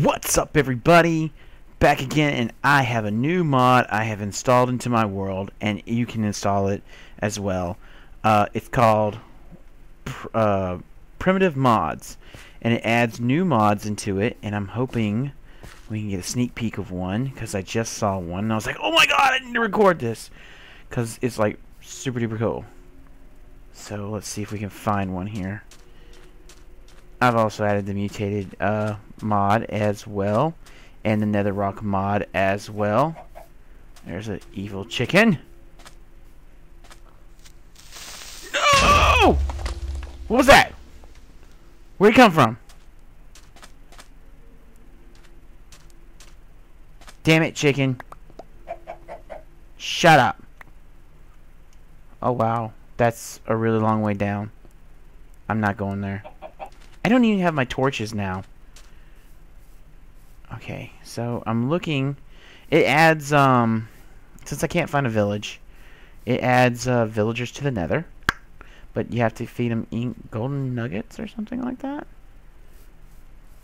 What's up everybody? Back again and I have a new mod I have installed into my world and you can install it as well. Uh, it's called pr uh, Primitive Mobs and it adds new mods into it and I'm hoping we can get a sneak peek of one because I just saw one and I was like oh my god I need to record this because it's like super duper cool. So let's see if we can find one here. I've also added the mutated uh, mod as well, and the nether rock mod as well. There's an evil chicken. No! What was that? Where'd he come from? Damn it, chicken. Shut up. Oh, wow. That's a really long way down. I'm not going there. I don't even have my torches now. Okay, so I'm looking. It adds, um, since I can't find a village, it adds uh, villagers to the nether. But you have to feed them ink golden nuggets or something like that.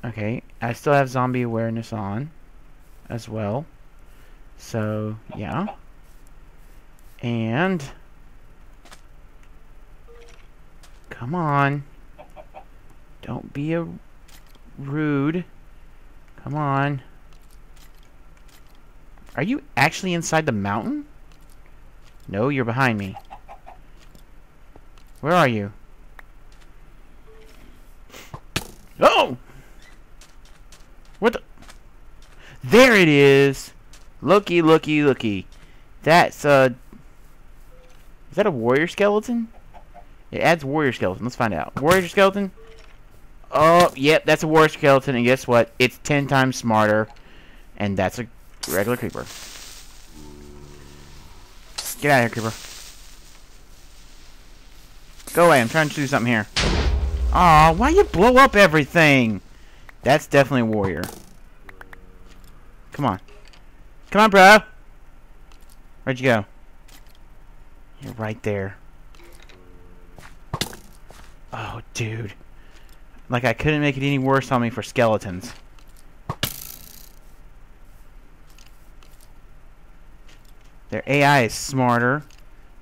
Okay, I still have zombie awareness on as well. So, yeah. And... Come on. Don't be a rude. Come on. Are you actually inside the mountain? No, you're behind me. Where are you? Oh! What the? There it is! Looky, looky, looky. That's, uh... Is that a warrior skeleton? It adds warrior skeleton. Let's find out. Warrior skeleton? Oh, yep, that's a war skeleton, and guess what? It's ten times smarter, and that's a regular creeper. Get out of here, creeper. Go away, I'm trying to do something here. Aw, why you blow up everything? That's definitely a warrior. Come on. Come on, bro. Where'd you go? You're right there. Oh, dude. Like I couldn't make it any worse on me for skeletons. Their AI is smarter.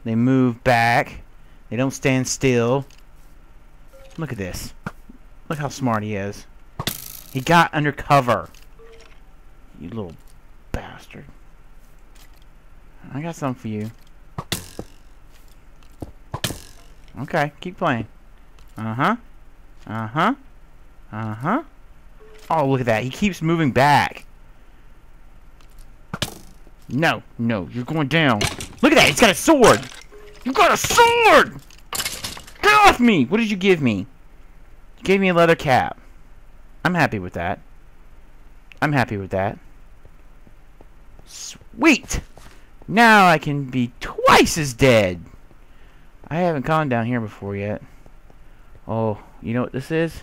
They move back. They don't stand still. Look at this. Look how smart he is. He got under cover. You little bastard. I got something for you. Okay, keep playing. Uh-huh. Uh-huh. Uh-huh. Oh, look at that. He keeps moving back. No, no, you're going down. Look at that. He's got a sword. You got a sword! Get off me! What did you give me? You gave me a leather cap. I'm happy with that. I'm happy with that. Sweet! Now I can be twice as dead. I haven't gone down here before yet. Oh, you know what this is?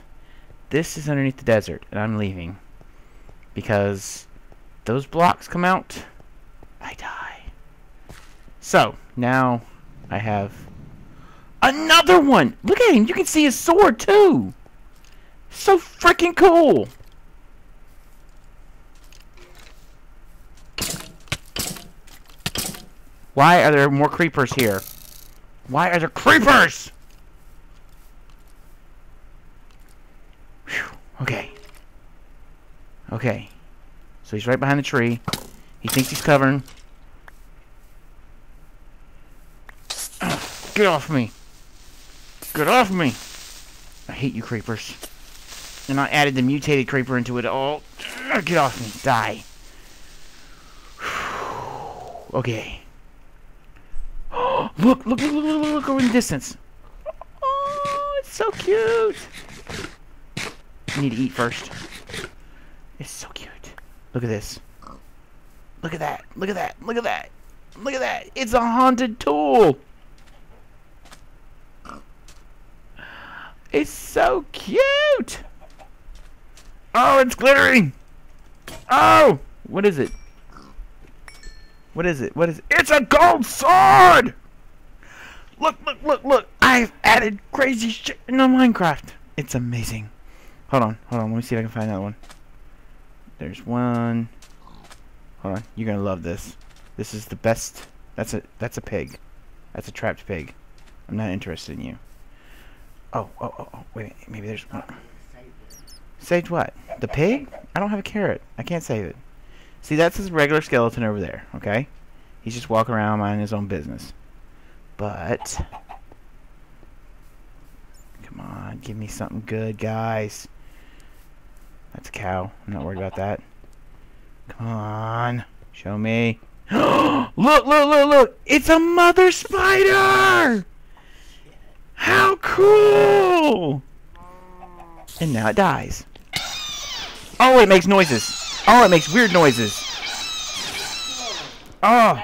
This is underneath the desert, and I'm leaving. Because those blocks come out, I die. So, now I have another one! Look at him! You can see his sword, too! So freaking cool! Why are there more creepers here? Why are there creepers? Okay. Okay. So he's right behind the tree. He thinks he's covering. Get off me! Get off me! I hate you creepers. And I added the mutated creeper into it all. Get off me. Die. okay. look, look, look, look, look, look over in the distance. Oh, it's so cute. Need to eat first. It's so cute. Look at this. Look at that. Look at that. Look at that. Look at that. It's a haunted tool. It's so cute. Oh, it's glittering. Oh, what is it? What is it? What is it? It's a gold sword! Look, look, look, look. I've added crazy shit into Minecraft. It's amazing. Hold on, hold on. Let me see if I can find that one. There's one. Hold on, you're gonna love this. This is the best. That's a that's a pig. That's a trapped pig. I'm not interested in you. Oh, oh, oh, oh wait, maybe there's one. Saved what? The pig? I don't have a carrot. I can't save it. See, that's his regular skeleton over there, okay? He's just walking around minding his own business. But... Come on, give me something good, guys. That's a cow. I'm not worried about that. Come on. Show me. look, look, look, look! It's a mother spider! How cool! And now it dies. Oh, it makes noises. Oh, it makes weird noises. Oh.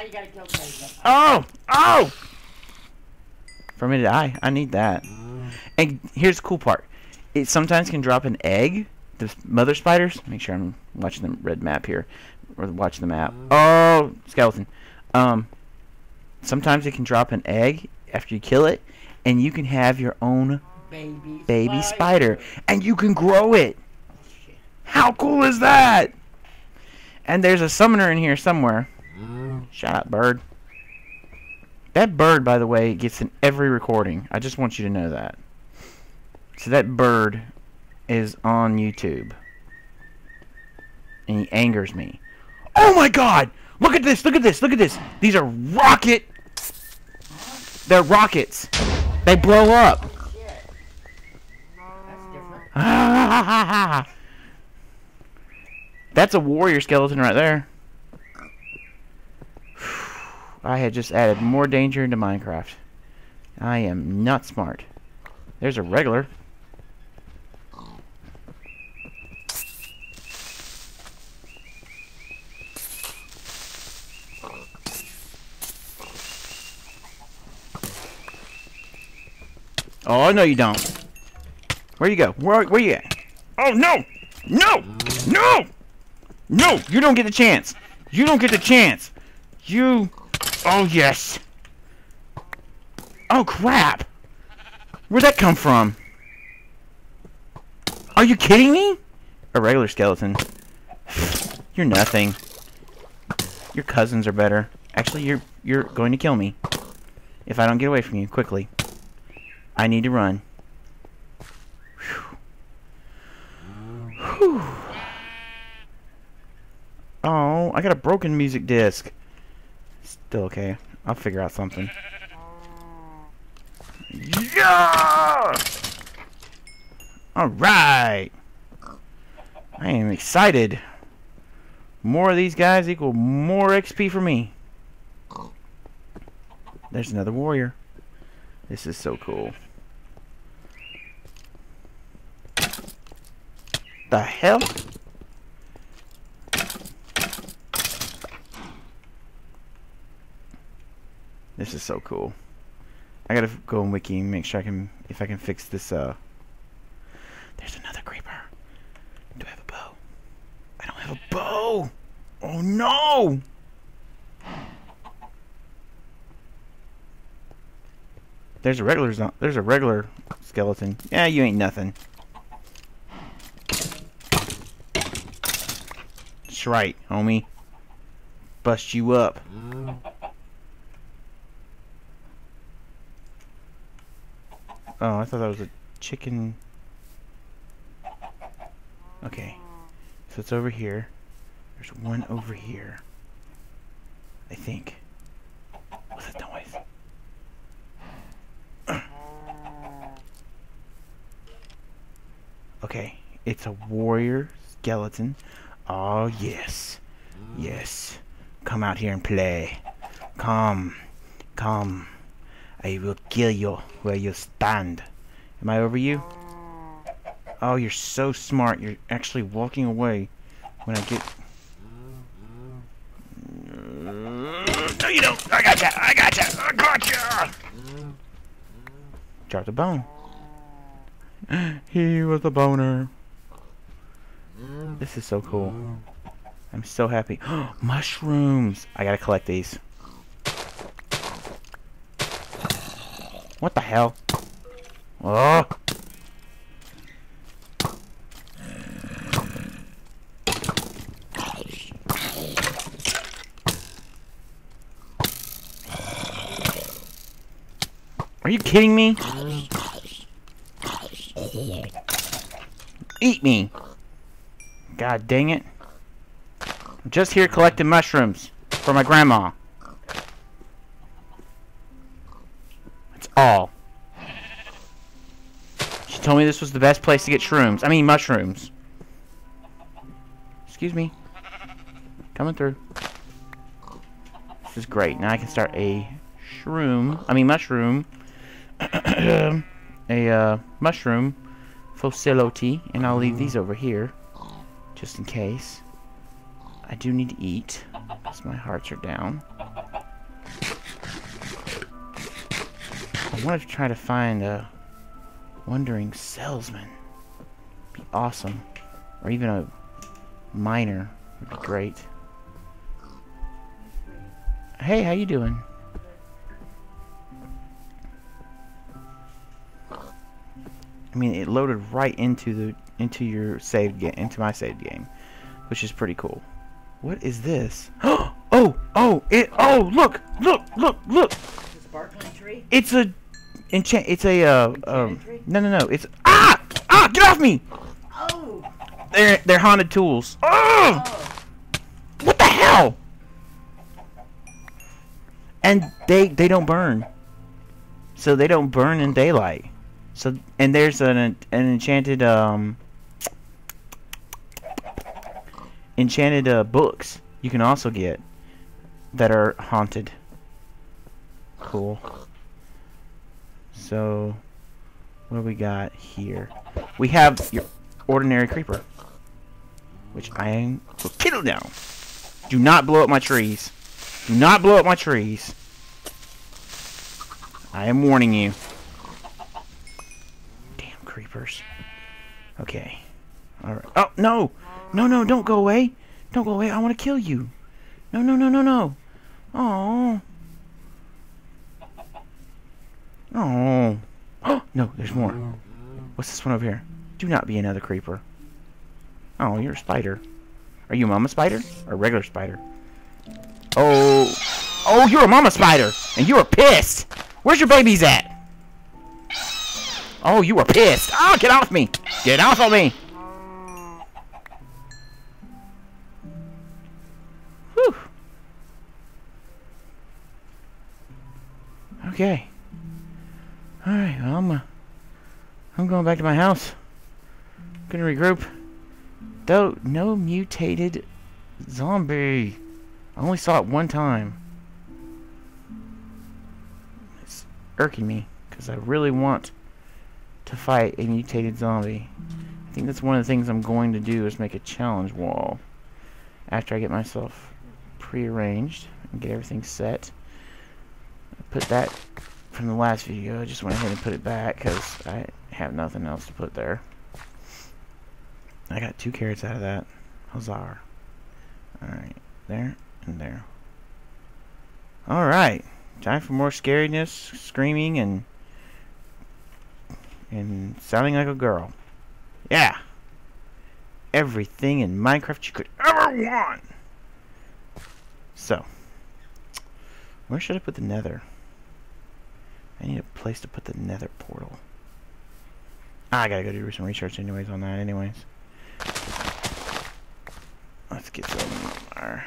Oh. Oh. For me to die, I need that. And here's the cool part. It sometimes can drop an egg. The mother spiders. Make sure I'm watching the red map here. Or watching the map. Oh, skeleton. Um, sometimes it can drop an egg after you kill it. And you can have your own Baby, baby spider. And you can grow it. How cool is that? And there's a summoner in here somewhere. Shut up, bird. That bird, by the way, gets in every recording. I just want you to know that. So that bird is on YouTube. And he angers me. Oh my god! Look at this, look at this, look at this! These are rocket... They're rockets. They blow up. That's a warrior skeleton right there. I had just added more danger into Minecraft. I am not smart. There's a regular. Oh, no you don't. Where you go? Where, where you at? Oh, no! No! No! No! You don't get the chance! You don't get the chance! You... Oh, yes! Oh, crap! Where'd that come from? Are you kidding me? A regular skeleton. You're nothing. Your cousins are better. Actually, you're you're going to kill me. If I don't get away from you quickly. I need to run. Whew. Whew. Oh, I got a broken music disc. Still okay. I'll figure out something. Yeah! Alright! I am excited. More of these guys equal more XP for me. There's another warrior. This is so cool. The hell? This is so cool. I gotta go on wiki and make sure I can if I can fix this uh There's another creeper. Do I have a bow? I don't have a bow! Oh no! There's a regular there's a regular skeleton. Yeah, you ain't nothing. That's right, homie. Bust you up. Oh, I thought that was a chicken. Okay. So it's over here. There's one over here. I think. What's that noise? okay. It's a warrior skeleton. Oh, yes. Yes. Come out here and play. Come. Come. I will kill you where you stand. Am I over you? Oh, you're so smart. You're actually walking away when I get... No, you don't. I gotcha. I gotcha. I gotcha. Dropped a bone. he was a boner. This is so cool. I'm so happy. Mushrooms! I gotta collect these. What the hell? Oh! Are you kidding me? Eat me! God dang it. I'm just here collecting mushrooms for my grandma. That's all. She told me this was the best place to get shrooms. I mean mushrooms. Excuse me. Coming through. This is great. Now I can start a shroom. I mean mushroom. a uh, mushroom facility, and I'll leave these over here just in case. I do need to eat because my hearts are down. I want to try to find a wandering salesman. Be awesome, or even a miner would be great. Hey, how you doing? I mean, it loaded right into the into your saved game, into my saved game, which is pretty cool. What is this? oh, oh, it. Oh, look, look, look, look. It's a sparkling tree. It's a enchant. It's a uh, um. No, no, no. It's ah, ah. Get off me! Oh! They're they're haunted tools. Oh, Oh! what the hell? And they they don't burn. So they don't burn in daylight. So and there's an an enchanted um enchanted uh, books you can also get that are haunted. Cool. So what do we got here? We have your ordinary creeper, which I am will kill down. Do not blow up my trees. Do not blow up my trees. I am warning you. Damn creepers. Okay. Alright. Oh, no! No, no, don't go away! Don't go away. I want to kill you. No, no, no, no, no. Oh. Oh. Oh, no, there's more. What's this one over here? Do not be another creeper. Oh, you're a spider. Are you a mama spider? Or a regular spider? Oh. Oh, you're a mama spider! And you are pissed! Where's your babies at? Oh, you are pissed! Oh, get off me! Get off of me! Okay. Alright, well, I'm, uh, I'm going back to my house. Gonna regroup. Though, no mutated zombie. I only saw it one time. It's irking me, because I really want to fight a mutated zombie. I think that's one of the things I'm going to do is make a challenge wall. After I get myself prearranged and get everything set. Put that from the last video. I just went ahead and put it back because I have nothing else to put there. I got two carrots out of that. Huzzah. Alright, there and there. Alright, time for more scariness, screaming, and and sounding like a girl. Yeah! Everything in Minecraft you could ever want! So, where should I put the nether? I need a place to put the nether portal. Ah, I gotta go do some research anyways on that anyways. Let's get some our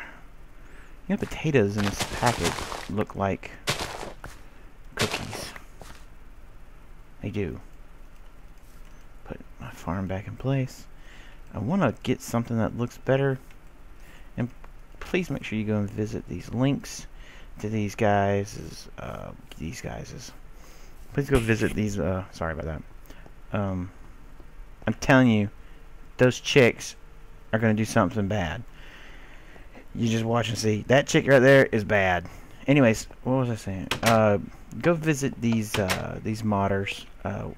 you know potatoes in this package look like cookies. They do. Put my farm back in place. I want to get something that looks better. And please make sure you go and visit these links to these guys. Uh, these guys. Please go visit these. Uh, sorry about that. Um, I'm telling you, those chicks are going to do something bad. You just watch and see. That chick right there is bad. Anyways, what was I saying? Uh, go visit these uh, these modders. Uh,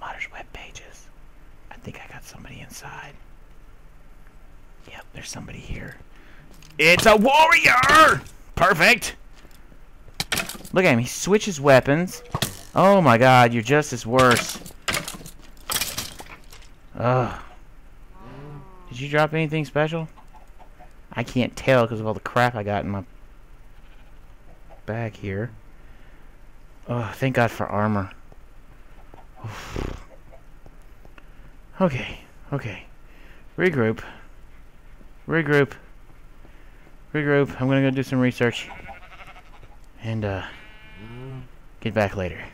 modders web pages. I think I got somebody inside. Yep, there's somebody here. It's a warrior! Perfect! Look at him, he switches weapons. Oh my god, you're just as worse. Ugh. Did you drop anything special? I can't tell because of all the crap I got in my... bag here. Oh, thank God for armor. Okay, okay. Regroup. Regroup. Regroup. I'm gonna go do some research. And, uh, get back later.